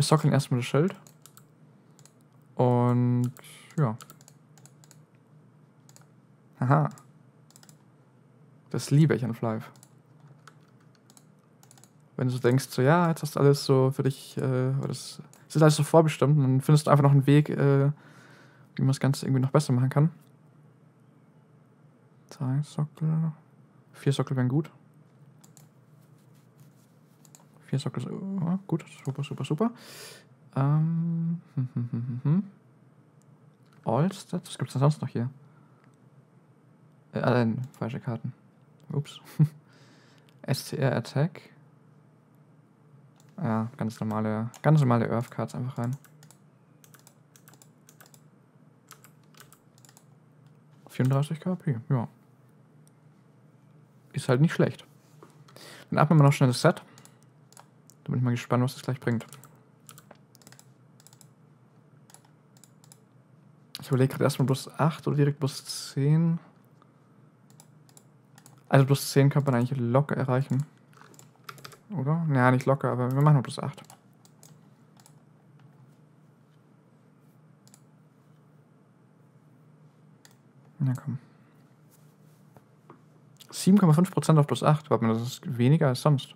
Wir sockeln erstmal das Schild. Und ja. Aha. Das liebe ich an Flive. Wenn du so denkst, so ja, jetzt hast du alles so für dich, äh, das ist alles so vorbestimmt und dann findest du einfach noch einen Weg, äh, wie man das Ganze irgendwie noch besser machen kann. Drei Sockel. Vier Sockel wären gut. Vier Sockel, oh, gut, super, super, super. Ähm, hm, hm, hm, hm, hm. Allstats, was gibt es denn sonst noch hier? Äh, äh, falsche Karten. Ups. STR Attack. Ja, ganz normale, ganz normale Earth Cards einfach rein. 34 KP, ja. Ist halt nicht schlecht. Dann atmen wir noch schnell das Set. Da bin ich mal gespannt, was das gleich bringt. Ich überlege gerade erstmal plus 8 oder direkt plus 10. Also plus 10 kann man eigentlich locker erreichen. Oder? Naja, nicht locker, aber wir machen nur plus 8. Na komm. 7,5% auf plus 8. Warte mal, das ist weniger als sonst.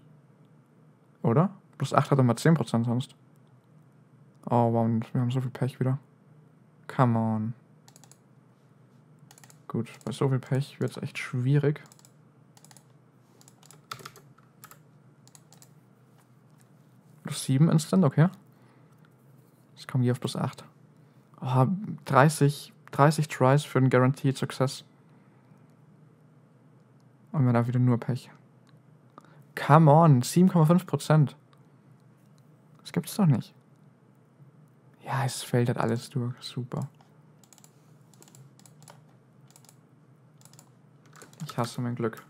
Oder? Plus 8 hat immer 10% sonst. Oh, wow, wir haben so viel Pech wieder. Come on. Gut, bei so viel Pech wird es echt schwierig. Plus 7 Instant, okay. Jetzt kommen wir auf plus 8. Oh, 30, 30 Tries für einen Guaranteed Success. Und wir da wieder nur Pech. Come on, 7,5%. Das gibt's doch nicht. Ja, es fällt halt alles durch. Super. Ich hasse mein Glück.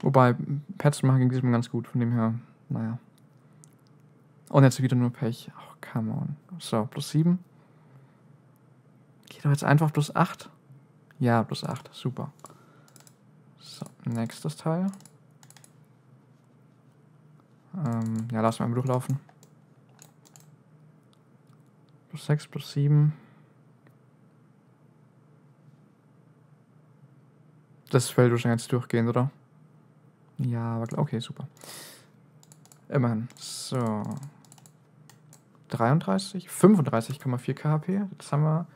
Wobei, Pets machen gegen diesem ganz gut, von dem her, naja. Und jetzt wieder nur Pech. Oh, come on. So, plus 7. Geht doch jetzt einfach plus 8. Ja, plus 8. Super. So, nächstes Teil. Ähm, ja, wir mal durchlaufen. Plus 6, plus 7. Das fällt wahrscheinlich jetzt durchgehend, oder? Ja, aber okay, super. Immerhin. So. 33, 35,4 KHP. Jetzt haben wir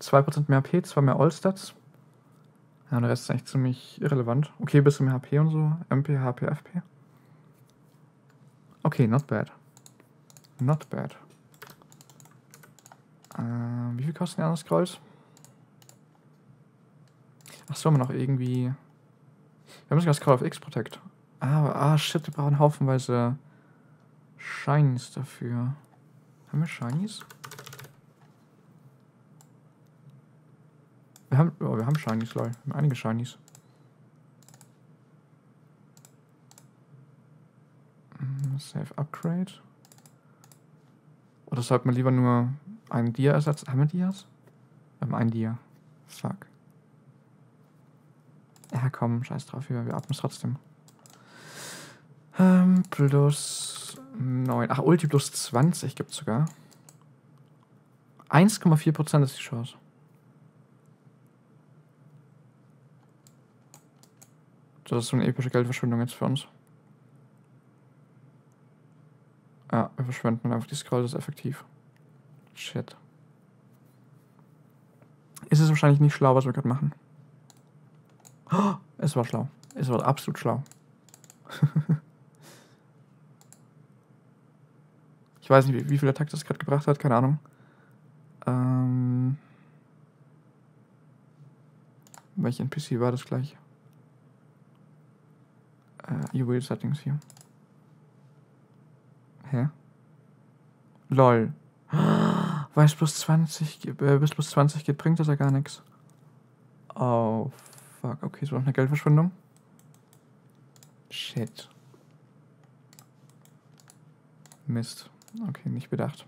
2% mehr HP, 2 mehr Allstats. Ja, der Rest ist eigentlich ziemlich irrelevant. Okay, bisschen mehr HP und so. MP, HP, FP. Okay, not bad. Not bad. Äh, wie viel kosten die anderen Scrolls? Ach so, haben wir noch irgendwie... Wir haben sogar Scroll of X Protect. Ah, ah, shit, wir brauchen haufenweise Shinies dafür. Haben wir Shinies? Wir haben, oh, wir haben Shinies, lol. Wir haben einige Shinies. Save Upgrade. Oder sollte man lieber nur einen Dia-Ersatz? Haben wir Dias? Wir haben einen Dia. Fuck. Ja, komm, scheiß drauf, wir, wir atmen es trotzdem. Ähm, plus 9. Ach, Ulti plus 20 gibt es sogar. 1,4% ist die Chance. Das ist so eine epische Geldverschwendung jetzt für uns. Ja, wir verschwenden einfach die Scroll, das ist effektiv. Shit. Ist es wahrscheinlich nicht schlau, was wir gerade machen. Oh, es war schlau. Es war absolut schlau. ich weiß nicht, wie, wie viel Attack das gerade gebracht hat, keine Ahnung. Ähm, welche NPC war das gleich? Äh, Juwel Settings hier. Hä? Lol. Weil es plus 20, äh, bis plus 20 geht, bringt das ja gar nichts. Oh, fuck. Okay, so noch eine Geldverschwendung. Shit. Mist. Okay, nicht bedacht.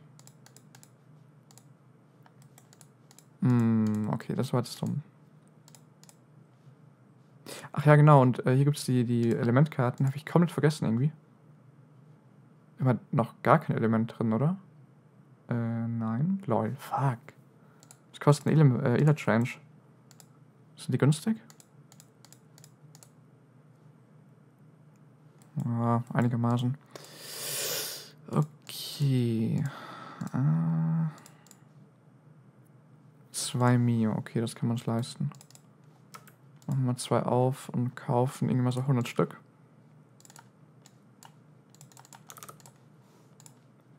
Hm, okay, das war jetzt dumm. Ach ja, genau, und äh, hier gibt es die, die Elementkarten. Habe ich komplett vergessen irgendwie. Immer noch gar kein Element drin, oder? Äh, nein. Lol, fuck. Was kostet ein Ele äh, Elat Range? Sind die günstig? Ja, einigermaßen. Okay. Äh, zwei Mio. Okay, das kann man uns leisten. Machen wir zwei auf und kaufen irgendwas auf 100 Stück.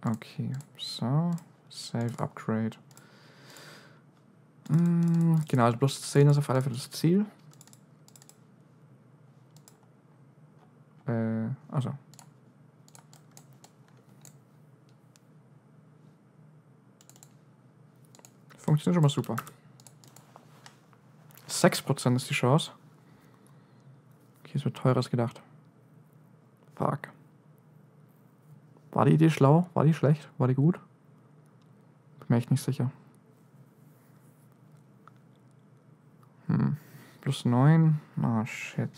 Okay, so. Save Upgrade. Mm, genau, also plus 10 ist auf alle Fälle das Ziel. Äh, also. Funktioniert schon mal super. 6% ist die Chance. Okay, es wird teurer als gedacht. Fuck. War die Idee schlau? War die schlecht? War die gut? Bin mir echt nicht sicher. Hm. Plus 9. Ah, oh, shit.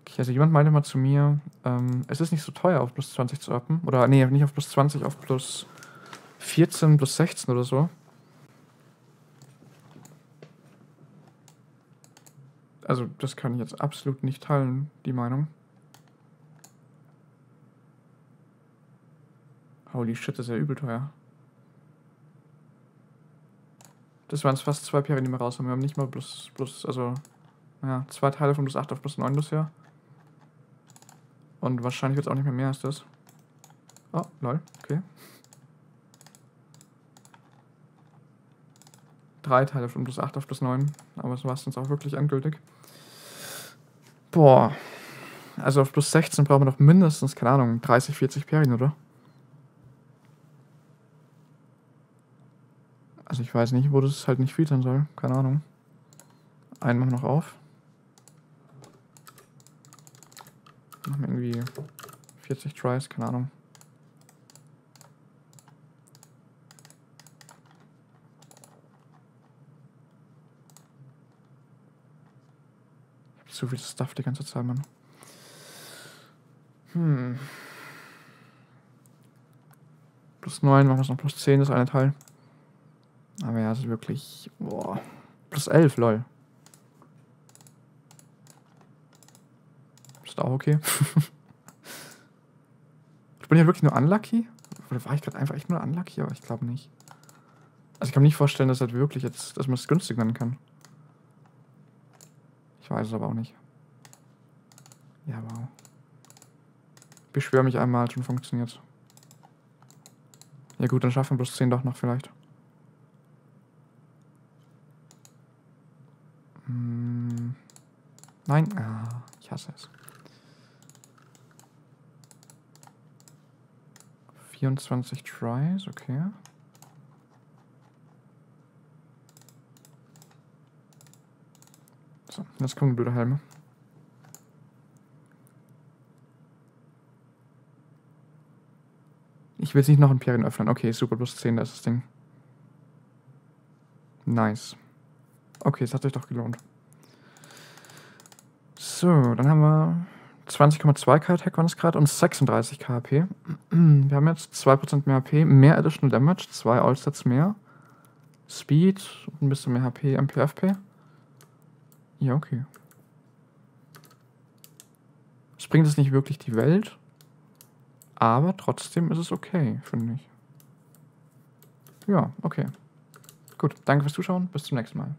Okay, also jemand meinte mal zu mir, ähm, es ist nicht so teuer, auf plus 20 zu uppen. Oder nee, nicht auf plus 20, auf plus 14, plus 16 oder so. Also, das kann ich jetzt absolut nicht teilen, die Meinung. Holy shit, das ist ja übel teuer. Das waren fast zwei Perien, die wir raus haben. Wir haben nicht mal plus, plus, also, ja, zwei Teile von plus 8 auf plus 9 bisher. Und wahrscheinlich wird es auch nicht mehr mehr als das. Oh, lol, okay. Drei Teile von plus 8 auf plus 9. Aber das war es uns auch wirklich endgültig. Boah. Also auf plus 16 brauchen wir doch mindestens, keine Ahnung, 30, 40 Perien, oder? Also ich weiß nicht, wo das halt nicht filtern soll. Keine Ahnung. Einen machen wir noch auf. Machen wir irgendwie 40 Tries, keine Ahnung. Zu viel Stuff die ganze Zeit, Mann. Hm. Plus 9, machen wir es noch plus 10, das eine Teil. Aber ja, es ist wirklich. Boah. Plus 11, lol. Ist auch okay. ich bin ja wirklich nur unlucky? Oder war ich gerade einfach echt nur unlucky? Aber ich glaube nicht. Also ich kann mir nicht vorstellen, dass halt wirklich jetzt, dass man es günstig nennen kann. Weiß es aber auch nicht. Ja, wow. Beschwör mich einmal, schon funktioniert. Ja gut, dann schaffen wir plus 10 doch noch vielleicht. Hm. Nein, ah, ich hasse es. 24 Tries, okay. Jetzt kommen blöde Helme. Ich will jetzt nicht noch ein Perien öffnen. Okay, super, plus 10, da ist das Ding. Nice. Okay, es hat sich doch gelohnt. So, dann haben wir 20,2 k Attack waren es gerade und 36 k HP. Wir haben jetzt 2% mehr HP, mehr Additional Damage, 2 Allstats mehr. Speed und ein bisschen mehr HP, MPFP. Ja, okay. Es bringt jetzt nicht wirklich die Welt, aber trotzdem ist es okay, finde ich. Ja, okay. Gut, danke fürs Zuschauen, bis zum nächsten Mal.